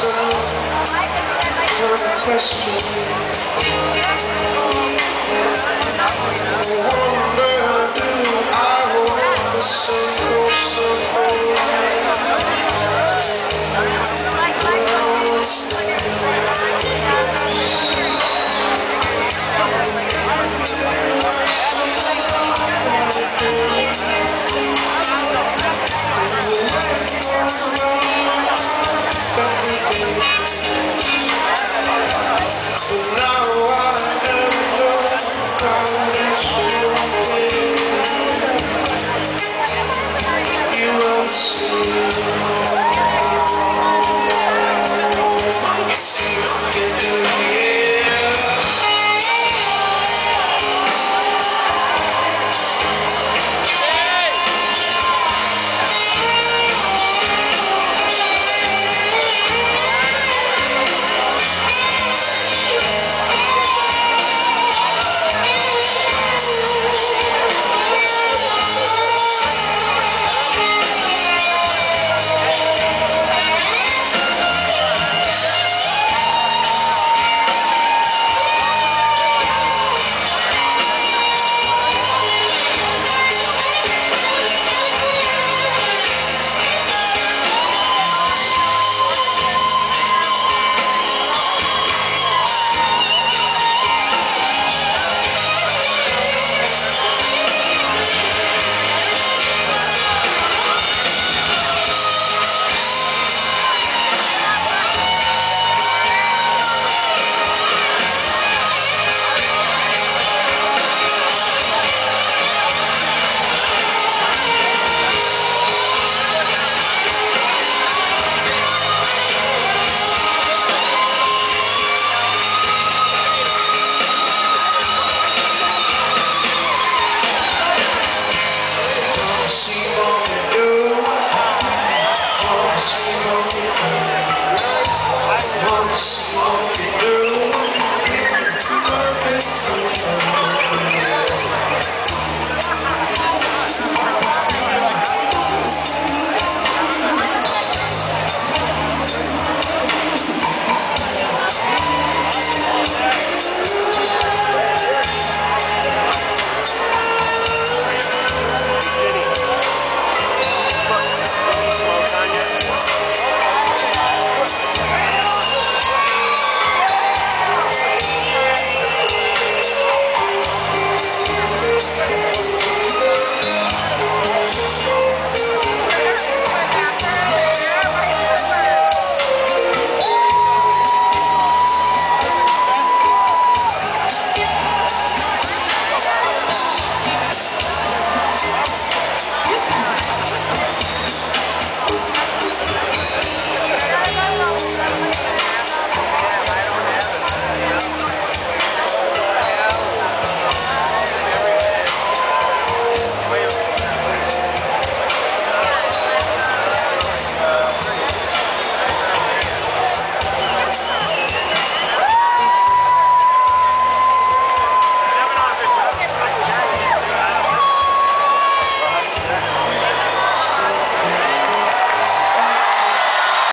answer to a question.